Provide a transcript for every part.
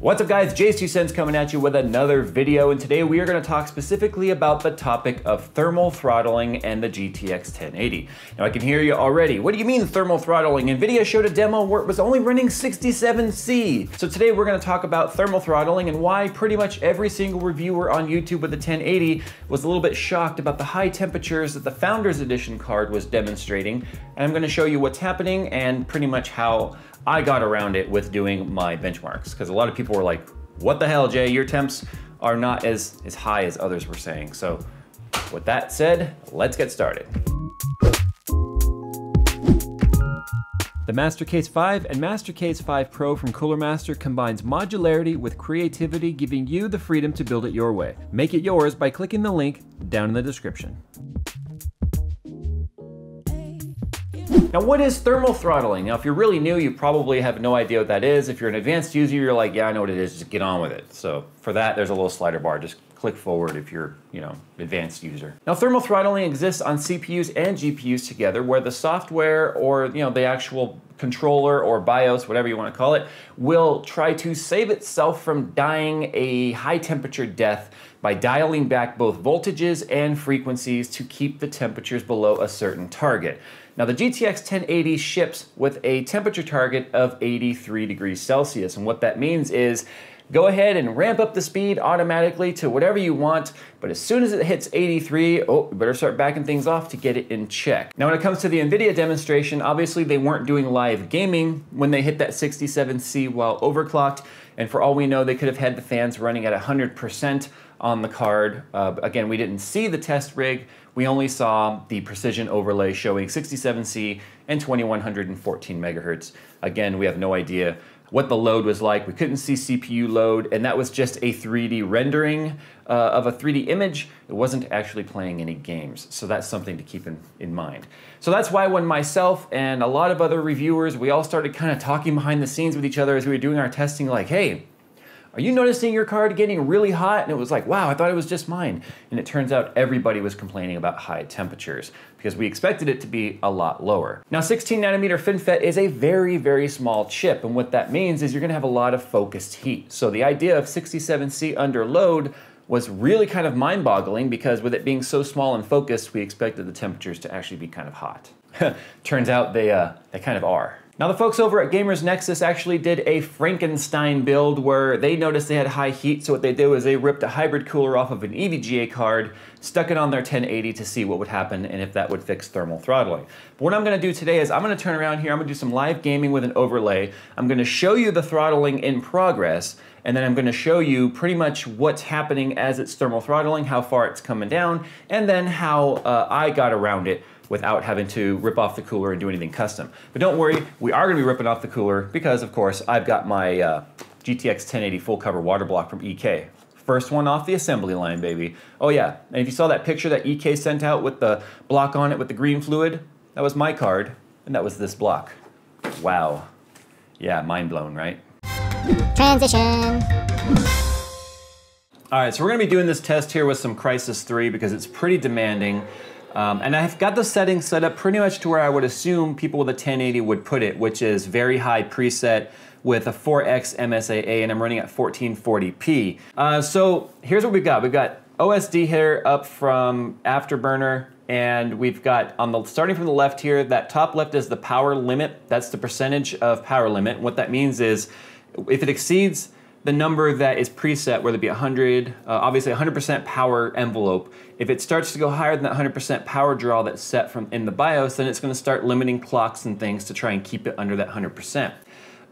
What's up guys, Two Cents coming at you with another video and today we are going to talk specifically about the topic of thermal throttling and the GTX 1080. Now I can hear you already, what do you mean thermal throttling? NVIDIA showed a demo where it was only running 67C. So today we're going to talk about thermal throttling and why pretty much every single reviewer on YouTube with the 1080 was a little bit shocked about the high temperatures that the Founders Edition card was demonstrating. And I'm going to show you what's happening and pretty much how I got around it with doing my benchmarks because a lot of people were like, what the hell, Jay, your temps are not as, as high as others were saying. So with that said, let's get started. The Master Case 5 and Master Case 5 Pro from Cooler Master combines modularity with creativity, giving you the freedom to build it your way. Make it yours by clicking the link down in the description. Now, what is thermal throttling? Now, if you're really new, you probably have no idea what that is. If you're an advanced user, you're like, yeah, I know what it is, just get on with it. So for that, there's a little slider bar. Just click forward if you're, you know, advanced user. Now, thermal throttling exists on CPUs and GPUs together, where the software or, you know, the actual controller or BIOS, whatever you want to call it, will try to save itself from dying a high temperature death by dialing back both voltages and frequencies to keep the temperatures below a certain target. Now the GTX 1080 ships with a temperature target of 83 degrees Celsius, and what that means is go ahead and ramp up the speed automatically to whatever you want, but as soon as it hits 83, oh, you better start backing things off to get it in check. Now when it comes to the NVIDIA demonstration, obviously they weren't doing live gaming when they hit that 67C while overclocked, and for all we know, they could have had the fans running at 100% on the card. Uh, again, we didn't see the test rig, we only saw the precision overlay showing 67C and 2114 megahertz. Again, we have no idea what the load was like. We couldn't see CPU load, and that was just a 3D rendering uh, of a 3D image. It wasn't actually playing any games, so that's something to keep in, in mind. So that's why when myself and a lot of other reviewers, we all started kind of talking behind the scenes with each other as we were doing our testing, like, hey, are you noticing your card getting really hot? And it was like, wow, I thought it was just mine. And it turns out everybody was complaining about high temperatures because we expected it to be a lot lower. Now 16 nanometer FinFET is a very, very small chip. And what that means is you're gonna have a lot of focused heat. So the idea of 67C under load was really kind of mind boggling because with it being so small and focused, we expected the temperatures to actually be kind of hot. Turns out they, uh, they kind of are. Now the folks over at Gamers Nexus actually did a Frankenstein build where they noticed they had high heat, so what they did was they ripped a hybrid cooler off of an EVGA card, stuck it on their 1080 to see what would happen and if that would fix thermal throttling. But what I'm gonna do today is I'm gonna turn around here, I'm gonna do some live gaming with an overlay, I'm gonna show you the throttling in progress, and then I'm gonna show you pretty much what's happening as it's thermal throttling, how far it's coming down, and then how uh, I got around it without having to rip off the cooler and do anything custom. But don't worry, we are gonna be ripping off the cooler because of course I've got my uh, GTX 1080 full cover water block from EK. First one off the assembly line, baby. Oh yeah, and if you saw that picture that EK sent out with the block on it with the green fluid, that was my card, and that was this block. Wow. Yeah, mind blown, right? Transition. All right, so we're gonna be doing this test here with some Crysis 3 because it's pretty demanding. Um, and I've got the settings set up pretty much to where I would assume people with a 1080 would put it, which is very high preset with a 4x MSAA, and I'm running at 1440p. Uh, so here's what we've got. We've got OSD here up from Afterburner, and we've got on the starting from the left here, that top left is the power limit. That's the percentage of power limit. What that means is if it exceeds the number that is preset, whether it be 100, uh, obviously 100% power envelope. If it starts to go higher than that 100% power draw that's set from in the BIOS, then it's going to start limiting clocks and things to try and keep it under that 100%. Uh,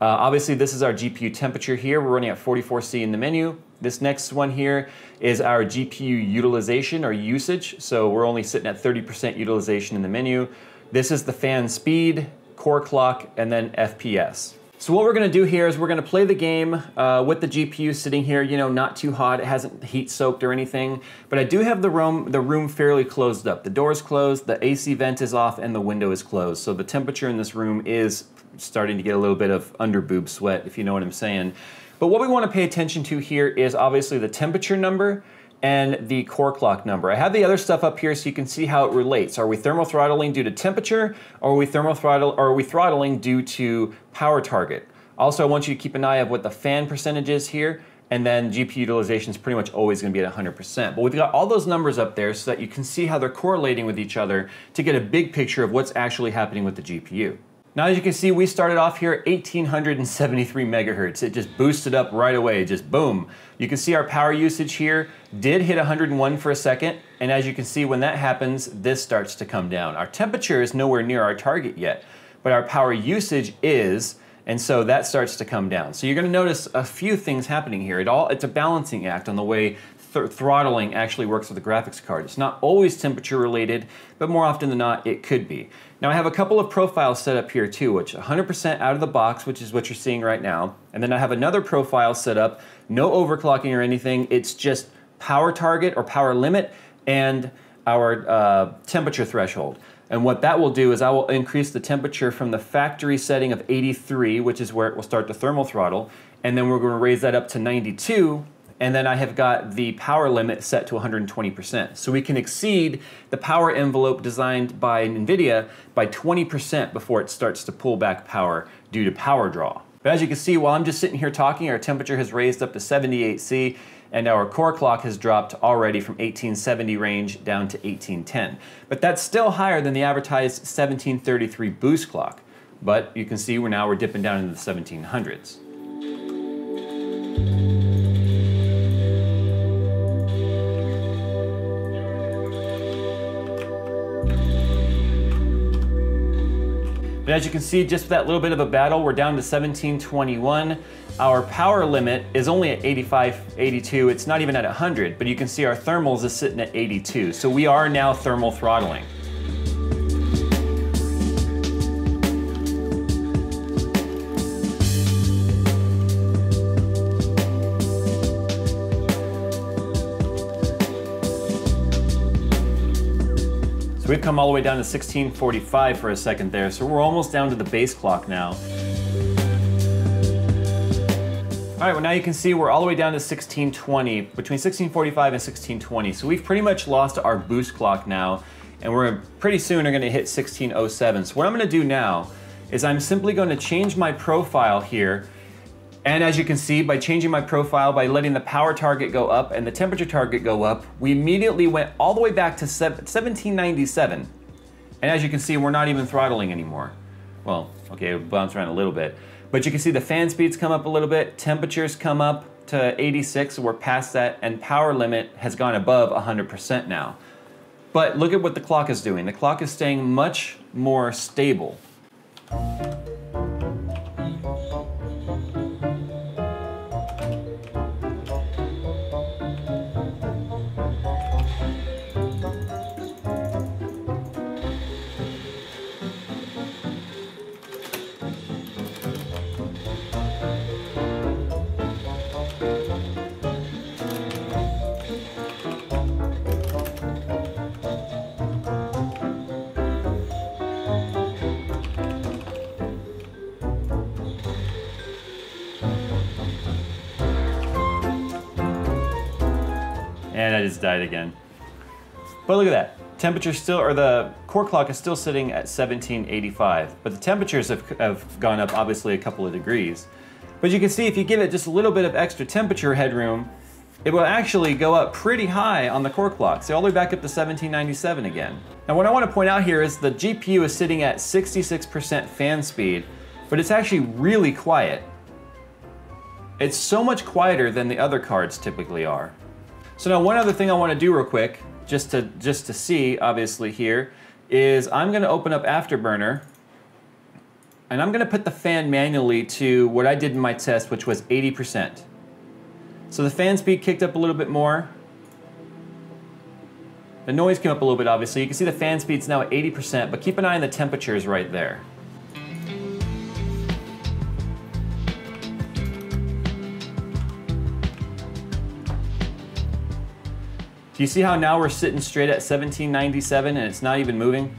obviously, this is our GPU temperature here. We're running at 44C in the menu. This next one here is our GPU utilization or usage. So we're only sitting at 30% utilization in the menu. This is the fan speed, core clock, and then FPS. So what we're gonna do here is we're gonna play the game uh, with the GPU sitting here, you know, not too hot, it hasn't heat soaked or anything, but I do have the room, the room fairly closed up. The door is closed, the AC vent is off, and the window is closed. So the temperature in this room is starting to get a little bit of under boob sweat, if you know what I'm saying. But what we wanna pay attention to here is obviously the temperature number, and the core clock number. I have the other stuff up here so you can see how it relates. Are we thermal throttling due to temperature, or are we thermal throttle, or are we throttling due to power target? Also, I want you to keep an eye of what the fan percentage is here, and then GPU utilization is pretty much always going to be at 100%. But we've got all those numbers up there so that you can see how they're correlating with each other to get a big picture of what's actually happening with the GPU. Now, as you can see, we started off here at 1873 megahertz. It just boosted up right away, just boom. You can see our power usage here did hit 101 for a second, and as you can see, when that happens, this starts to come down. Our temperature is nowhere near our target yet, but our power usage is, and so that starts to come down. So you're gonna notice a few things happening here. It all, it's a balancing act on the way th throttling actually works with the graphics card. It's not always temperature related, but more often than not, it could be. Now I have a couple of profiles set up here too, which 100% out of the box, which is what you're seeing right now. And then I have another profile set up, no overclocking or anything. It's just power target or power limit and our uh, temperature threshold. And what that will do is I will increase the temperature from the factory setting of 83, which is where it will start the thermal throttle, and then we're going to raise that up to 92, and then I have got the power limit set to 120%. So we can exceed the power envelope designed by NVIDIA by 20% before it starts to pull back power due to power draw. But as you can see, while I'm just sitting here talking, our temperature has raised up to 78C, and our core clock has dropped already from 1870 range down to 1810. But that's still higher than the advertised 1733 boost clock. But you can see we're now we're dipping down into the 1700s. As you can see, just that little bit of a battle, we're down to 1721. Our power limit is only at 85, 82. It's not even at 100, but you can see our thermals is sitting at 82. So we are now thermal throttling. We've come all the way down to 1645 for a second there, so we're almost down to the base clock now. All right, well now you can see we're all the way down to 1620, between 1645 and 1620. So we've pretty much lost our boost clock now, and we're pretty soon are gonna hit 1607. So what I'm gonna do now is I'm simply gonna change my profile here and as you can see, by changing my profile, by letting the power target go up and the temperature target go up, we immediately went all the way back to 1797. And as you can see, we're not even throttling anymore. Well, okay, it bounced around a little bit. But you can see the fan speeds come up a little bit, temperatures come up to 86, so we're past that, and power limit has gone above 100% now. But look at what the clock is doing. The clock is staying much more stable. And I just died again. But look at that. Temperature still, or the core clock is still sitting at 1785, but the temperatures have, have gone up obviously a couple of degrees. But you can see if you give it just a little bit of extra temperature headroom, it will actually go up pretty high on the core clock, so all the way back up to 1797 again. Now what I want to point out here is the GPU is sitting at 66% fan speed, but it's actually really quiet. It's so much quieter than the other cards typically are. So now one other thing I want to do real quick, just to just to see, obviously here, is I'm going to open up Afterburner, and I'm going to put the fan manually to what I did in my test, which was 80%. So the fan speed kicked up a little bit more. The noise came up a little bit, obviously. You can see the fan speed's now at 80%, but keep an eye on the temperatures right there. Do you see how now we're sitting straight at 1797 and it's not even moving?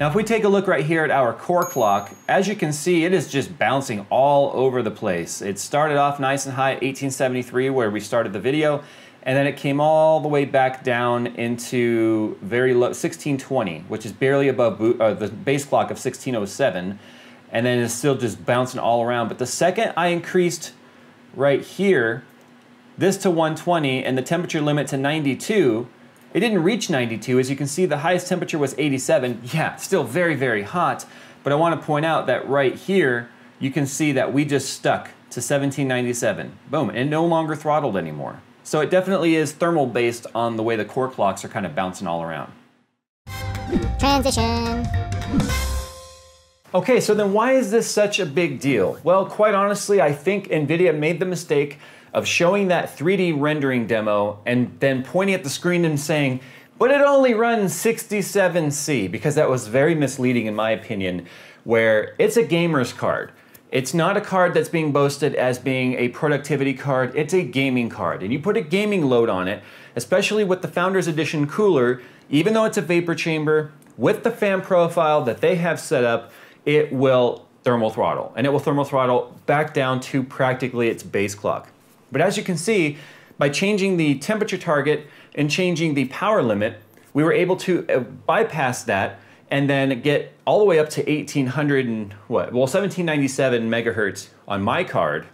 Now if we take a look right here at our core clock, as you can see, it is just bouncing all over the place. It started off nice and high at 1873 where we started the video, and then it came all the way back down into very low 1620, which is barely above uh, the base clock of 1607, and then it's still just bouncing all around. But the second I increased right here, this to 120 and the temperature limit to 92, it didn't reach 92. As you can see, the highest temperature was 87. Yeah, still very, very hot. But I want to point out that right here, you can see that we just stuck to 1797. Boom, and no longer throttled anymore. So it definitely is thermal based on the way the core clocks are kind of bouncing all around. Transition. Okay, so then why is this such a big deal? Well, quite honestly, I think NVIDIA made the mistake of showing that 3D rendering demo and then pointing at the screen and saying, but it only runs 67C, because that was very misleading in my opinion, where it's a gamer's card. It's not a card that's being boasted as being a productivity card, it's a gaming card. And you put a gaming load on it, especially with the Founders Edition cooler, even though it's a vapor chamber, with the fan profile that they have set up, it will thermal throttle. And it will thermal throttle back down to practically its base clock. But as you can see, by changing the temperature target and changing the power limit, we were able to uh, bypass that and then get all the way up to 1800 and what? Well, 1797 megahertz on my card.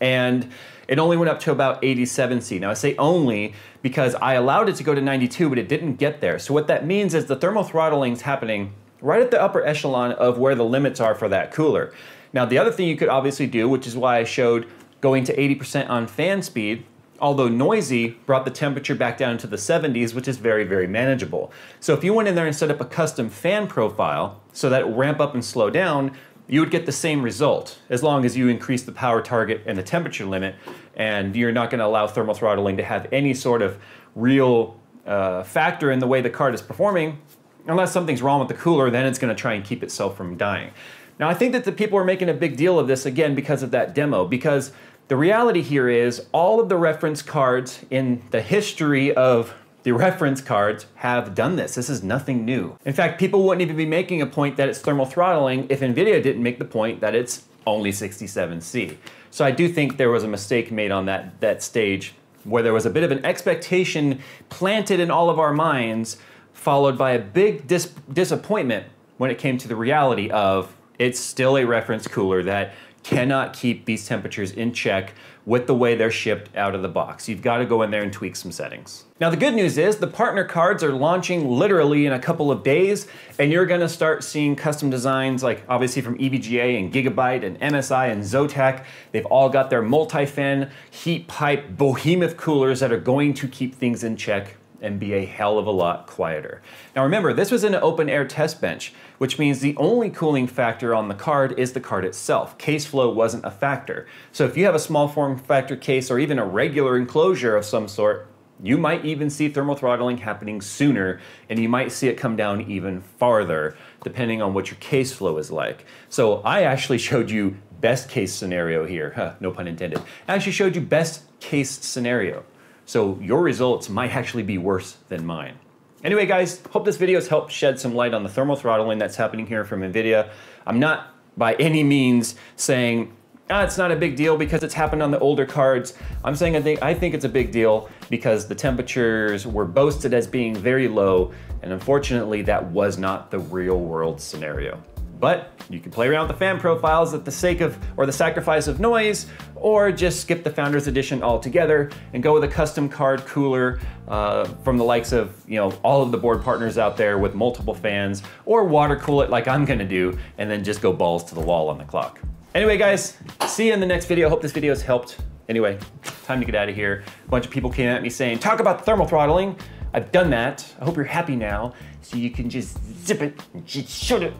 And it only went up to about 87C. Now I say only because I allowed it to go to 92, but it didn't get there. So what that means is the thermal throttling is happening right at the upper echelon of where the limits are for that cooler. Now the other thing you could obviously do, which is why I showed going to 80% on fan speed, although noisy, brought the temperature back down to the 70s, which is very, very manageable. So if you went in there and set up a custom fan profile so that it ramp up and slow down, you would get the same result as long as you increase the power target and the temperature limit, and you're not going to allow thermal throttling to have any sort of real uh, factor in the way the card is performing. Unless something's wrong with the cooler, then it's going to try and keep itself from dying. Now, I think that the people are making a big deal of this again because of that demo, because the reality here is all of the reference cards in the history of the reference cards have done this. This is nothing new. In fact, people wouldn't even be making a point that it's thermal throttling if NVIDIA didn't make the point that it's only 67C. So I do think there was a mistake made on that, that stage where there was a bit of an expectation planted in all of our minds, followed by a big dis disappointment when it came to the reality of it's still a reference cooler that cannot keep these temperatures in check with the way they're shipped out of the box. You've got to go in there and tweak some settings. Now the good news is the partner cards are launching literally in a couple of days and you're going to start seeing custom designs like obviously from EVGA and Gigabyte and MSI and Zotac. They've all got their multi-fan heat pipe behemoth coolers that are going to keep things in check and be a hell of a lot quieter. Now remember, this was an open air test bench, which means the only cooling factor on the card is the card itself. Case flow wasn't a factor. So if you have a small form factor case or even a regular enclosure of some sort, you might even see thermal throttling happening sooner and you might see it come down even farther depending on what your case flow is like. So I actually showed you best case scenario here, huh, no pun intended. I actually showed you best case scenario. So your results might actually be worse than mine. Anyway, guys, hope this video has helped shed some light on the thermal throttling that's happening here from NVIDIA. I'm not by any means saying ah, it's not a big deal because it's happened on the older cards. I'm saying I think, I think it's a big deal because the temperatures were boasted as being very low, and unfortunately that was not the real world scenario. But you can play around with the fan profiles at the sake of, or the sacrifice of noise, or just skip the Founders Edition altogether and go with a custom card cooler uh, from the likes of, you know, all of the board partners out there with multiple fans, or water cool it like I'm gonna do, and then just go balls to the wall on the clock. Anyway, guys, see you in the next video. Hope this video has helped. Anyway, time to get out of here. A bunch of people came at me saying, talk about thermal throttling. I've done that. I hope you're happy now, so you can just zip it and just shoot it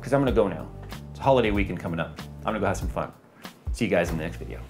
because I'm gonna go now. It's a holiday weekend coming up. I'm gonna go have some fun. See you guys in the next video.